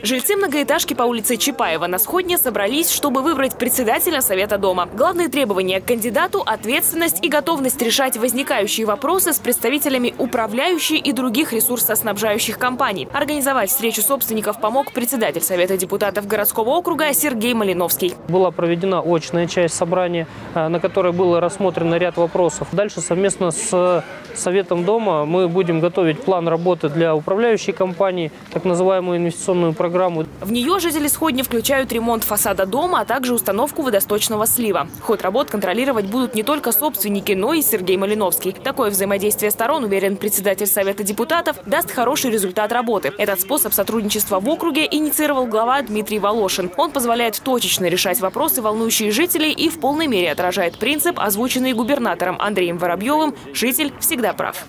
Жильцы многоэтажки по улице Чапаева на Сходне собрались, чтобы выбрать председателя Совета дома. Главные требования к кандидату – ответственность и готовность решать возникающие вопросы с представителями управляющей и других ресурсоснабжающих компаний. Организовать встречу собственников помог председатель Совета депутатов городского округа Сергей Малиновский. Была проведена очная часть собрания, э, на которой было рассмотрено ряд вопросов. Дальше совместно с Советом дома мы будем готовить план работы для управляющей компании, так называемую инвестиционную программу. В нее жители Сходни включают ремонт фасада дома, а также установку водосточного слива. Ход работ контролировать будут не только собственники, но и Сергей Малиновский. Такое взаимодействие сторон, уверен председатель Совета депутатов, даст хороший результат работы. Этот способ сотрудничества в округе инициировал глава Дмитрий Волошин. Он позволяет точечно решать вопросы, волнующие жителей, и в полной мере отражает принцип, озвученный губернатором Андреем Воробьевым «Житель всегда прав».